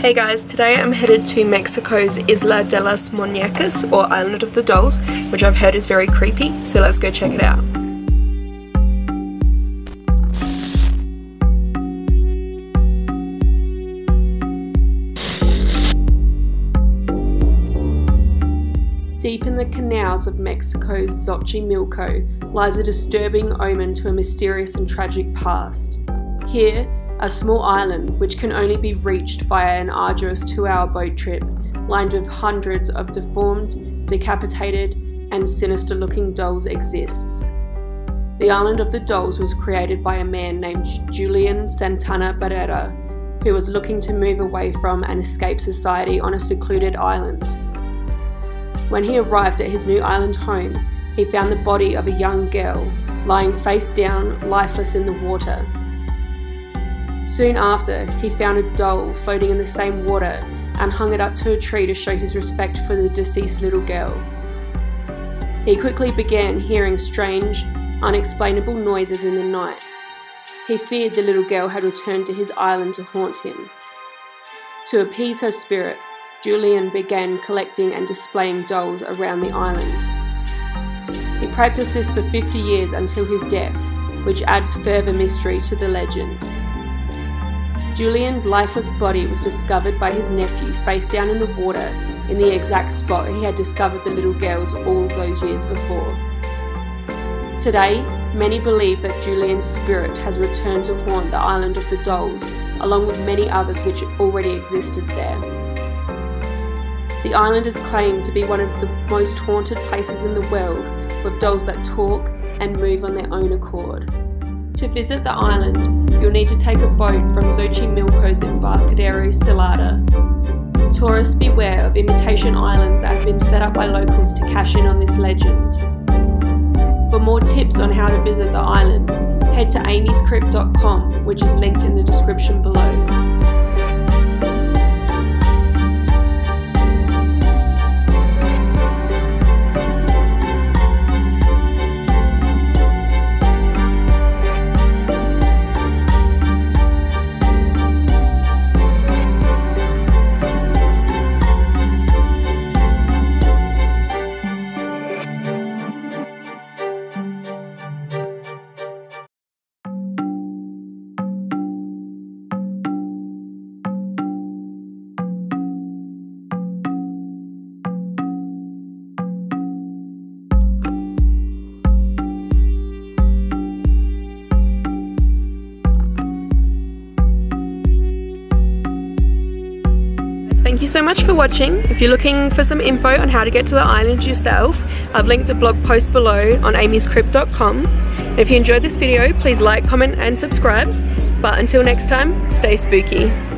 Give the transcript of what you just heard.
Hey guys, today I'm headed to Mexico's Isla de las Muñecas, or Island of the Dolls, which I've heard is very creepy, so let's go check it out. Deep in the canals of Mexico's Xochimilco lies a disturbing omen to a mysterious and tragic past. Here, a small island which can only be reached via an arduous two hour boat trip, lined with hundreds of deformed, decapitated, and sinister looking dolls, exists. The Island of the Dolls was created by a man named Julian Santana Barrera, who was looking to move away from and escape society on a secluded island. When he arrived at his new island home, he found the body of a young girl lying face down, lifeless in the water. Soon after, he found a doll floating in the same water and hung it up to a tree to show his respect for the deceased little girl. He quickly began hearing strange, unexplainable noises in the night. He feared the little girl had returned to his island to haunt him. To appease her spirit, Julian began collecting and displaying dolls around the island. He practiced this for 50 years until his death, which adds further mystery to the legend. Julian's lifeless body was discovered by his nephew face down in the water in the exact spot he had discovered the little girls all those years before. Today, many believe that Julian's spirit has returned to haunt the island of the dolls, along with many others which already existed there. The island is claimed to be one of the most haunted places in the world, with dolls that talk and move on their own accord. To visit the island, you'll need to take a boat from Xochimilco's Embarcadero Celada. Tourists beware of imitation islands that have been set up by locals to cash in on this legend. For more tips on how to visit the island, head to amyscrypt.com, which is linked in the description below. Thank you so much for watching. If you're looking for some info on how to get to the island yourself, I've linked a blog post below on amyscrypt.com. If you enjoyed this video, please like, comment and subscribe. But until next time, stay spooky.